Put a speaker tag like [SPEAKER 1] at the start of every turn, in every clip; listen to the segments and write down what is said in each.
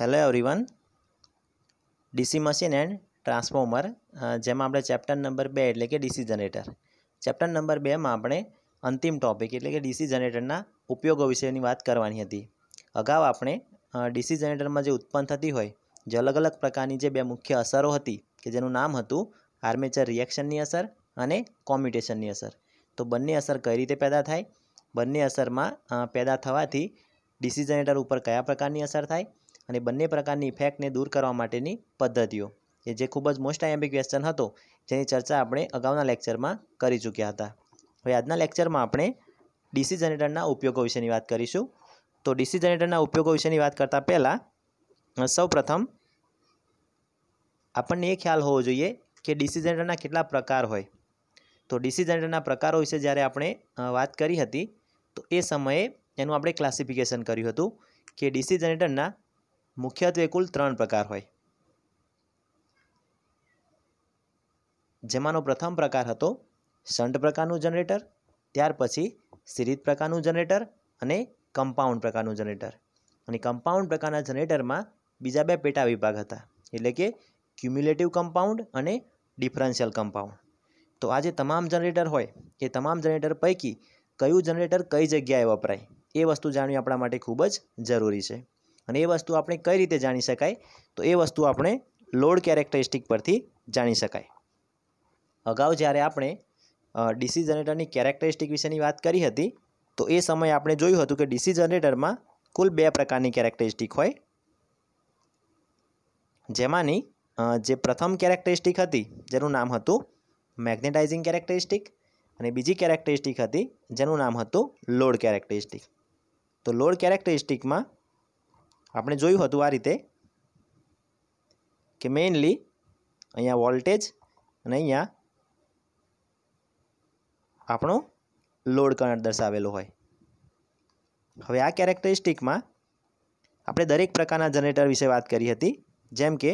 [SPEAKER 1] Hello everyone DC machine and transformer જેમાં આપણે chapter number બે એટલે કે ડીસી જનરેટર ચેપ્ટર નંબર બેમાં આપણે અંતિમ ટોપિક એટલે કે ડીસી જનરેટરના ઉપયોગો વિશેની વાત કરવાની હતી. અગાઉ આપણે ડીસી જનરેટરમાં જે ઉત્પન્ન થતી હોય, જે અલગ અલગ પ્રકારની જે બે મુખ્ય અસરો હતી, કે જેનું નામ હતું આર્મેચર રિએક્શનની અસર અને કોમ્યુટેશનની અસર. તો બંને અસર કઈ રીતે પેદા થાય? બંને અસરમાં પેદા થવાથી ડીસી જનરેટર ઉપર કયા પ્રકારની અસર થાય? અને બંને પ્રકારની ઇફેક્ટને દૂર કરવા માટેની પદ્ધતિઓ, કે જે ખૂબ જ મોસ્ટ આઈએમપી ક્વેશ્ચન હતો, જેની ચર્ચા આપણે અગાઉના લેક્ચરમાં કરી ચૂક્યા હતા. હવે આજના લેક્ચરમાં આપણે ડીસી જનરેટરના ઉપયોગો વિશેની વાત કરીશું. તો ડીસી જનરેટરના ઉપયોગો વિશેની વાત કરતાં પહેલાં સૌપ્રથમ આપણને એ ખ્યાલ હોવો જોઈએ કે ડીસી જનરેટરના કેટલા પ્રકાર હોય. તો ડીસી જનરેટરના પ્રકારો વિશે જ્યારે આપણે વાત કરી હતી, તો એ સમયે એનું આપણે ક્લાસિફિકેશન કર્યું હતું કે ડીસી જનરેટરના મુખ્યત્વે કુલ ત્રણ પ્રકાર હોય. જેમાંનો પ્રથમ પ્રકાર હતો શન્ટ પ્રકારનું જનરેટર, ત્યાર પછી સિરીઝ પ્રકારનું જનરેટર અને કમ્પાઉન્ડ પ્રકારનું જનરેટર. અને કમ્પાઉન્ડ પ્રકારના જનરેટરમાં બીજા બે પેટા વિભાગ હતા, એટલે કે ક્યુમ્યુલેટિવ કમ્પાઉન્ડ અને ડિફરન્શિયલ કમ્પાઉન્ડ. તો આ જે તમામ જનરેટર હોય, એ તમામ જનરેટર પૈકી કયું જનરેટર કઈ જગ્યાએ વપરાય, એ વસ્તુ જાણવી આપણા માટે ખૂબ જ જરૂરી છે. અને એ વસ્તુ આપણે કઈ રીતે જાણી શકાય? તો એ વસ્તુ આપણે લોડ કેરેક્ટરિસ્ટિક પરથી જાણી શકાય. અગાઉ જ્યારે આપણે ડીસી જનરેટરની કેરેક્ટરિસ્ટિક વિશેની વાત કરી હતી, તો એ સમયે આપણે જોયું હતું કે ડીસી જનરેટરમાં કુલ બે પ્રકારની કેરેક્ટરિસ્ટિક હોય. જેમાંની જે પ્રથમ કેરેક્ટરિસ્ટિક હતી, જેનું નામ હતું મેગ્નેટાઇઝિંગ કેરેક્ટરિસ્ટિક, અને બીજી કેરેક્ટરિસ્ટિક હતી, જેનું નામ હતું લોડ કેરેક્ટરિસ્ટિક. તો લોડ કેરેક્ટરિસ્ટિકમાં આપણે જોયું હતું આ રીતે કે મેઇનલી અહીંયા વોલ્ટેજ અને અહીંયા આપણો લોડ કરંટ દર્શાવેલો હોય. હવે આ કેરેક્ટરિસ્ટિકમાં આપણે દરેક પ્રકારના જનરેટર વિશે વાત કરી હતી, જેમ કે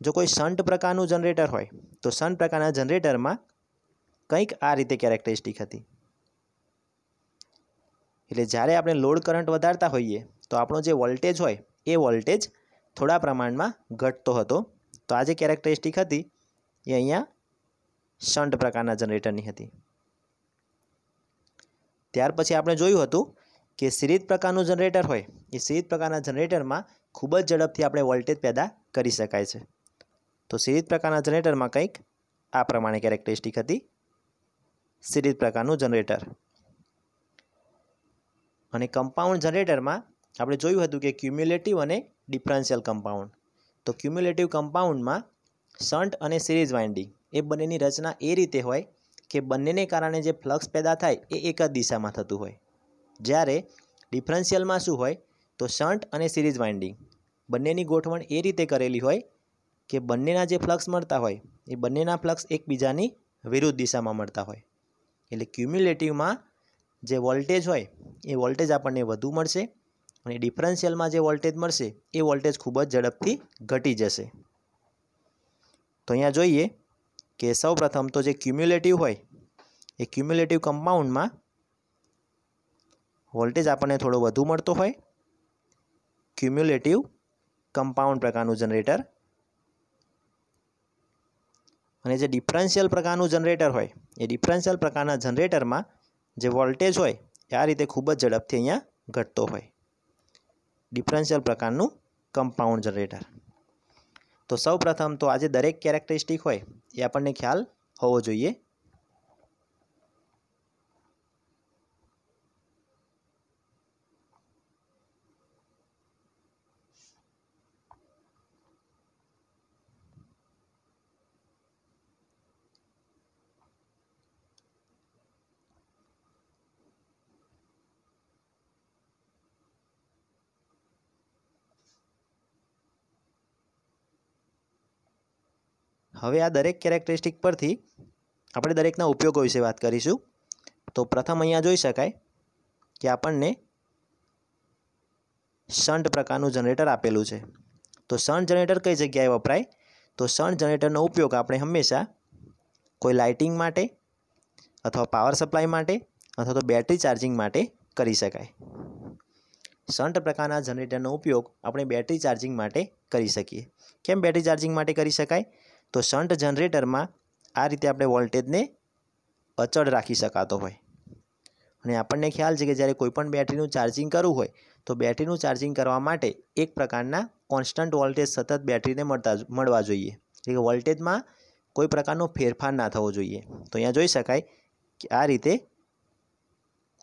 [SPEAKER 1] જો કોઈ શન્ટ પ્રકારનું જનરેટર હોય, તો શન્ટ પ્રકારના જનરેટરમાં કંઈક આ રીતે કેરેક્ટરિસ્ટિક હતી. એટલે જ્યારે આપણે લોડ કરંટ વધારતા હોઈએ, તો આપણો જે વોલ્ટેજ હોય એ વોલ્ટેજ થોડા પ્રમાણમાં ઘટતો હતો. તો આ જે કેરેક્ટરિસ્ટિક હતી, એ અહીંયા શન્ટ પ્રકારના જનરેટરની હતી. ત્યાર પછી આપણે જોયું હતું કે સિરીઝ પ્રકારનું જનરેટર હોય, એ સિરીઝ પ્રકારના જનરેટરમાં ખૂબ જ ઝડપથી આપણે વોલ્ટેજ પેદા કરી શકાય છે. તો સિરીઝ પ્રકારના જનરેટરમાં કંઈક આ પ્રમાણે કેરેક્ટરિસ્ટિક હતી, સિરીઝ પ્રકારનું જનરેટર અને કમ્પાઉન્ડ જનરેટરમાં આપણે જોયું હતું કે ક્યુમ્યુલેટિવ અને ડિફરન્શિયલ કમ્પાઉન્ડ તો ક્યુમ્યુલેટિવ કમ્પાઉન્ડમાં શન્ટ અને સિરીઝ વાઇન્ડિંગ એ બંનેની રચના એ રીતે હોય કે બંનેને કારણે જે ફ્લક્સ પેદા થાય એ એક જ દિશામાં થતું હોય. જ્યારે ડિફરન્શિયલમાં શું હોય તો શન્ટ અને સિરીઝ વાઇન્ડિંગ બંનેની ગોઠવણ એ રીતે કરેલી હોય કે બંનેના જે ફ્લક્સ મળતા હોય એ બંનેના ફ્લક્સ એકબીજાની વિરુદ્ધ દિશામાં મળતા હોય. એટલે ક્યુમ્યુલેટિવમાં જે વોલ્ટેજ હોય એ વોલ્ટેજ આપણને વધુ મળશે અને ડિફરન્શિયલમાં જે વોલ્ટેજ મળશે, એ વોલ્ટેજ ખૂબ જ ઝડપથી ઘટી જશે. તો અહીંયા જોઈએ કે સૌપ્રથમ તો જે ક્યુમ્યુલેટિવ હોય, એ ક્યુમ્યુલેટિવ કમ્પાઉન્ડમાં વોલ્ટેજ આપણને થોડો વધુ મળતો હોય. ક્યુમ્યુલેટિવ કમ્પાઉન્ડ પ્રકારનું જનરેટર અને જે ડિફરન્શિયલ પ્રકારનું જનરેટર હોય, એ ડિફરન્શિયલ પ્રકારના જનરેટરમાં જે વોલ્ટેજ હોય, એ આ રીતે ખૂબ જ ઝડપથી અહીંયા ઘટતો હોય. ડિફરન્શિયલ પ્રકારનું કમ્પાઉન્ડ જનરેટર. તો સૌ પ્રથમ તો આજે દરેક કેરેક્ટરિસ્ટિક હોય એ આપણને ખ્યાલ હોવો જોઈએ. હવે આ દરેક કેરેક્ટરિસ્ટિક પરથી આપણે દરેકના ઉપયોગો વિશે વાત કરીશું. તો પ્રથમ અહીંયા જોઈ શકાય કે આપણને શન્ટ પ્રકારનું જનરેટર આપેલું છે. તો શન્ટ જનરેટર કઈ જગ્યાએ વપરાય? તો શન્ટ જનરેટરનો ઉપયોગ આપણે હંમેશા કોઈ લાઇટિંગ માટે અથવા પાવર સપ્લાય માટે અથવા તો બેટરી ચાર્જિંગ માટે કરી શકાય. શન્ટ પ્રકારના જનરેટરનો ઉપયોગ આપણે બેટરી ચાર્જિંગ માટે કરી શકીએ. કેમ બેટરી ચાર્જિંગ માટે કરી શકાય? તો શન્ટ જનરેટરમાં આ રીતે આપણે વોલ્ટેજને અચળ રાખી શકાતો હોય. અને આપણને ખ્યાલ છે કે જ્યારે કોઈપણ બેટરીનું ચાર્જિંગ કરવું હોય, તો બેટરીનું ચાર્જિંગ કરવા માટે એક પ્રકારના કોન્સ્ટન્ટ વોલ્ટેજ સતત બેટરીને મળતા મળવા જોઈએ. એટલે કે વોલ્ટેજમાં કોઈ પ્રકારનો ફેરફાર ના થવો જોઈએ. તો અહીંયા જોઈ શકાય કે આ રીતે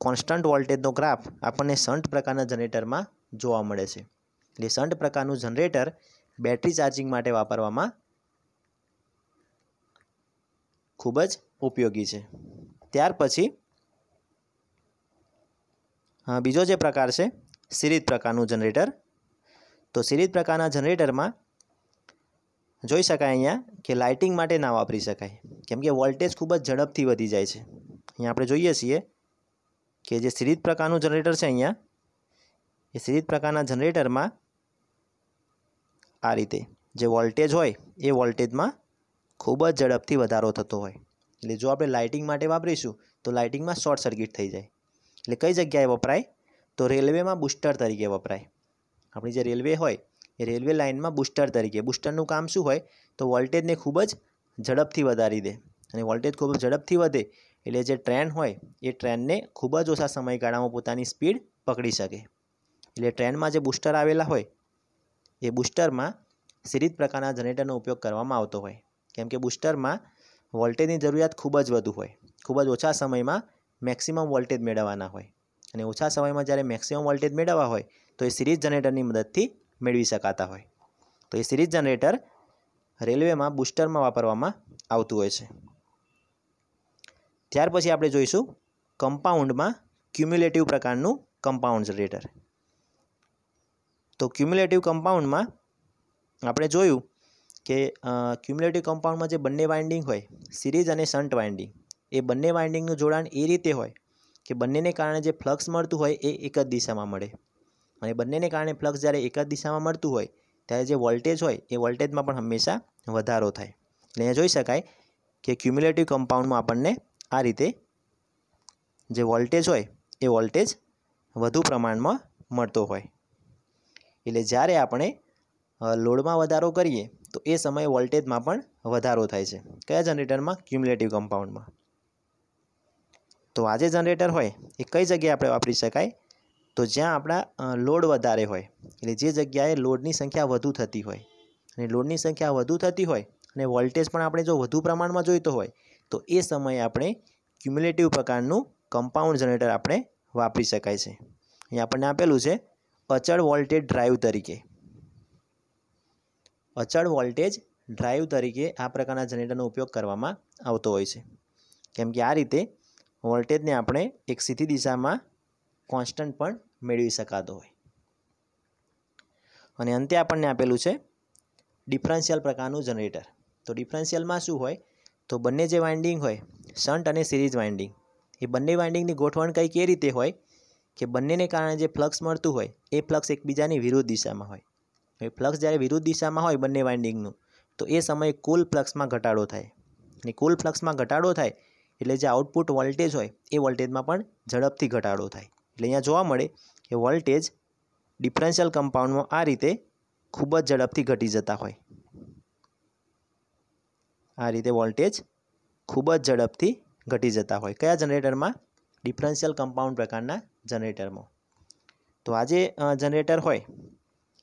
[SPEAKER 1] કોન્સ્ટન્ટ વોલ્ટેજનો ગ્રાફ આપણને શન્ટ પ્રકારના જનરેટરમાં જોવા મળે છે. એટલે શન્ટ પ્રકારનું જનરેટર બેટરી ચાર્જિંગ માટે વાપરવામાં ખૂબ જ ઉપયોગી છે. ત્યાર પછી બીજો જે પ્રકાર છે, સિરીઝ પ્રકારનું જનરેટર. તો સિરીઝ પ્રકારના જનરેટરમાં જોઈ શકાય અહીંયા કે લાઇટિંગ માટે ના વાપરી શકાય. કેમ કે વોલ્ટેજ ખૂબ જ ઝડપથી વધી જાય છે. અહીંયા આપણે જોઈએ છીએ કે જે સિરીઝ પ્રકારનું જનરેટર છે અહીંયા, એ સિરીઝ પ્રકારના જનરેટરમાં આ રીતે જે વોલ્ટેજ હોય એ વોલ્ટેજમાં ખૂબ જ ઝડપથી વધારો થતો હોય. એટલે જો આપણે લાઇટિંગ માટે વાપરીશું, તો લાઇટિંગમાં શોર્ટ સર્કિટ થઈ જાય. એટલે કઈ જગ્યાએ વપરાય? તો રેલવેમાં બુસ્ટર તરીકે વપરાય. આપણી જે રેલવે હોય, એ રેલવે લાઇનમાં બુસ્ટર તરીકે. બુસ્ટરનું કામ શું હોય? તો વોલ્ટેજને ખૂબ જ ઝડપથી વધારી દે. અને વોલ્ટેજ ખૂબ ઝડપથી વધે, એટલે જે ટ્રેન હોય, એ ટ્રેનને ખૂબ જ ઓછા સમયગાળામાં પોતાની સ્પીડ પકડી શકે. એટલે ટ્રેનમાં જે બુસ્ટર આવેલા હોય, એ બુસ્ટરમાં સિરીઝ પ્રકારના જનરેટરનો ઉપયોગ કરવામાં આવતો હોય. કેમ કે બુસ્ટરમાં વોલ્ટેજની જરૂરિયાત ખૂબ જ વધુ હોય. ખૂબ જ ઓછા સમયમાં મેક્સિમમ વોલ્ટેજ મેળવવાના હોય. અને ઓછા સમયમાં જ્યારે મેક્સિમમ વોલ્ટેજ મેળવવા હોય, તો એ સિરીઝ જનરેટરની મદદથી મેળવી શકાતા હોય. તો એ સિરીઝ જનરેટર રેલવેમાં બુસ્ટરમાં વાપરવામાં આવતું હોય છે. ત્યાર પછી આપણે જોઈશું કમ્પાઉન્ડમાં ક્યુમ્યુલેટિવ પ્રકારનું કમ્પાઉન્ડ જનરેટર તો ક્યુમ્યુલેટિવ કમ્પાઉન્ડમાં આપણે જોયું કે ક્યુમ્યુલેટિવ કમ્પાઉન્ડમાં જે બંને વાઇન્ડિંગ હોય સિરીઝ અને શન્ટ વાઇન્ડિંગ એ બંને વાઇન્ડિંગનું જોડાણ એ રીતે હોય કે બંનેને કારણે જે ફ્લક્સ મળતું હોય એ એક જ દિશામાં મળે. અને બંનેને કારણે ફ્લક્સ જ્યારે એક જ દિશામાં મળતું હોય, ત્યારે જે વોલ્ટેજ હોય એ વોલ્ટેજમાં પણ હંમેશા વધારો થાય. એટલે અહીંયા જોઈ શકાય કે ક્યુમ્યુલેટિવ કમ્પાઉન્ડમાં આપણને આ રીતે જે વોલ્ટેજ હોય, એ વોલ્ટેજ વધુ પ્રમાણમાં મળતો હોય. એટલે જ્યારે આપણે લોડમાં વધારો કરીએ તો એ સમયે વોલ્ટેજમાં પણ વધારો થાય છે. કયા જનરેટરમાં? ક્યુમ્યુલેટિવ કમ્પાઉન્ડમાં તો આ જે જનરેટર હોય, એ કઈ જગ્યાએ આપણે વાપરી શકાય? તો જ્યાં આપણા લોડ વધારે હોય, એટલે જે જગ્યાએ લોડની સંખ્યા વધુ થતી હોય, અને લોડની સંખ્યા વધુ થતી હોય, અને વોલ્ટેજ પણ આપણે જો વધુ પ્રમાણમાં જોઈતો હોય, તો એ સમયે આપણે ક્યુમ્યુલેટિવ પ્રકારનું કમ્પાઉન્ડ જનરેટર આપણે વાપરી શકાય છે. અહીં આપણને આપેલું છે અચળ વોલ્ટેજ ડ્રાઈવ તરીકે. અચળ વોલ્ટેજ ડ્રાઈવ તરીકે આ પ્રકારના જનરેટરનો ઉપયોગ કરવામાં આવતો હોય છે. કેમ કે આ રીતે વોલ્ટેજને આપણે એક સીધી દિશામાં કોન્સ્ટન્ટ પણ મેળવી શકાતો હોય. અને અંતે આપણને આપેલું છે ડિફરન્શિયલ પ્રકારનું જનરેટર. તો ડિફરન્શિયલમાં શું હોય? તો બંને જે વાઇન્ડિંગ હોય, શન્ટ અને સિરીઝ વાઇન્ડિંગ, એ બંને વાઇન્ડિંગની ગોઠવણ કંઈક એ રીતે હોય? કે બંનેને કારણે જે ફ્લક્સ મળતું હોય, એ ફ્લક્સ એકબીજાની વિરુદ્ધ દિશામાં હોય. ફ્લક્સ જ્યારે વિરુદ્ધ દિશામાં હોય બંને વાઇન્ડિંગનું તો એ સમયે કુલ ફ્લક્સમાં ઘટાડો થાય. અને કુલ ફ્લક્સમાં ઘટાડો થાય એટલે જે આઉટપુટ વોલ્ટેજ હોય એ વોલ્ટેજમાં પણ ઝડપથી ઘટાડો થાય. એટલે અહીંયા જોવા મળે કે વોલ્ટેજ ડિફરન્શિયલ કમ્પાઉન્ડમાં આ રીતે ખૂબ જ ઝડપથી ઘટી જતા હોય. આ રીતે વોલ્ટેજ ખૂબ જ ઝડપથી ઘટી જતા હોય. કયા જનરેટરમાં? ડિફરન્શિયલ કમ્પાઉન્ડ પ્રકારના જનરેટરમાં. તો આ જે જનરેટર હોય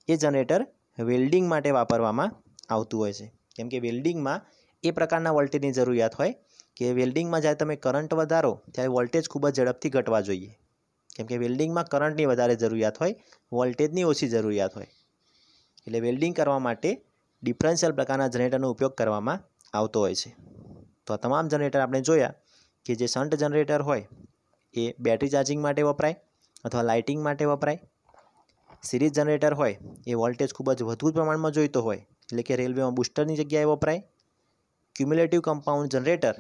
[SPEAKER 1] એ જનરેટર વેલ્ડિંગ માટે વાપરવામાં આવતું હોય છે. કેમ કે વેલ્ડિંગમાં એ પ્રકારના વોલ્ટેજની જરૂરિયાત હોય કે વેલ્ડિંગમાં જ્યારે તમે કરંટ વધારો ત્યારે વોલ્ટેજ ખૂબ જ ઝડપથી ઘટવા જોઈએ. કેમ કે વેલ્ડિંગમાં કરંટની વધારે જરૂરિયાત હોય, વોલ્ટેજની ઓછી જરૂરિયાત હોય. એટલે વેલ્ડિંગ કરવા માટે ડિફરન્શિયલ પ્રકારના જનરેટરનો ઉપયોગ કરવામાં આવતો હોય છે. તો આ તમામ જનરેટર આપણે જોયા કે જે શન્ટ જનરેટર હોય, એ બેટરી ચાર્જિંગ માટે વપરાય અથવા લાઇટિંગ માટે વપરાય સિરીઝ જનરેટર હોય, એ વોલ્ટેજ ખૂબ જ વધુ પ્રમાણમાં જોઈતો હોય, એટલે કે રેલવેમાં બુસ્ટરની જગ્યાએ વપરાય. ક્યુમ્યુલેટિવ કમ્પાઉન્ડ જનરેટર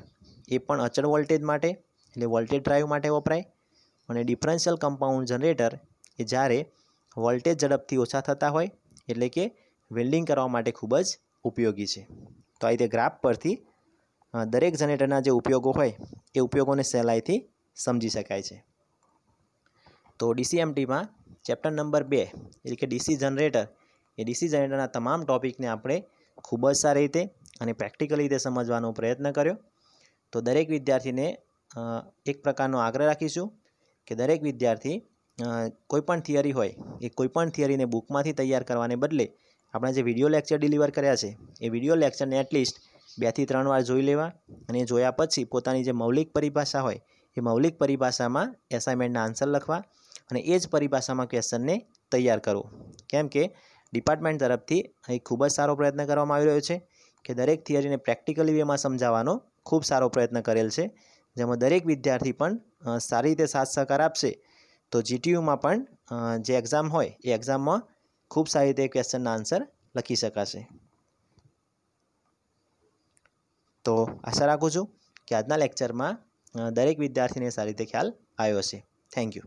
[SPEAKER 1] એ પણ અચળ વોલ્ટેજ માટે, એટલે વોલ્ટેજ ડ્રાઈવ માટે વપરાય. અને ડિફરન્શિયલ કમ્પાઉન્ડ જનરેટર એ જ્યારે વોલ્ટેજ ઝડપથી ઓછા થતા હોય, એટલે કે વેલ્ડિંગ કરવા માટે ખૂબ જ ઉપયોગી છે. તો આ રીતે ગ્રાફ પરથી દરેક જનરેટરના જે ઉપયોગો હોય, એ ઉપયોગોને સહેલાઈથી સમજી શકાય છે. તો ડીસીએમટીમાં ચેપ્ટર નંબર બે, એટલે કે ડીસી જનરેટર. એ ડીસી જનરેટરના તમામ ટોપિકને આપણે ખૂબ જ સારી રીતે અને પ્રેક્ટિકલી રીતે સમજવાનો પ્રયત્ન કર્યો. તો દરેક વિદ્યાર્થીને એક પ્રકારનો આગ્રહ રાખીશું કે દરેક વિદ્યાર્થી કોઈપણ થિયરી હોય, એ કોઈપણ થિયરીને બુકમાંથી તૈયાર કરવાને બદલે આપણે જે વીડિયો લેક્ચર ડિલિવર કર્યા છે, એ વીડિયો લેક્ચરને એટલીસ્ટ બેથી ત્રણ વાર જોઈ લેવા અને જોયા પછી પોતાની જે મૌલિક પરિભાષા હોય, એ મૌલિક પરિભાષામાં એસાઇનમેન્ટના આન્સર લખવા અને એ જ પરિભાષામાં ક્વેશ્ચનને તૈયાર કરવો કેમ કે ડિપાર્ટમેન્ટ તરફથી અહીં ખૂબ જ સારો પ્રયત્ન કરવામાં આવી રહ્યો છે કે દરેક થિયરીને પ્રેક્ટિકલી વેમાં સમજાવવાનો ખૂબ સારો પ્રયત્ન કરેલ છે. જેમાં દરેક વિદ્યાર્થી પણ સારી રીતે સાથ સહકાર આપશે. તો જીટીયુમાં પણ જે એક્ઝામ હોય એ એક્ઝામમાં ખૂબ સારી રીતે ક્વેશ્ચનના આન્સર લખી શકાશે. તો આશા રાખું છું કે આજના લેક્ચરમાં દરેક વિદ્યાર્થીને સારી રીતે ખ્યાલ આવ્યો છે થેન્ક યુ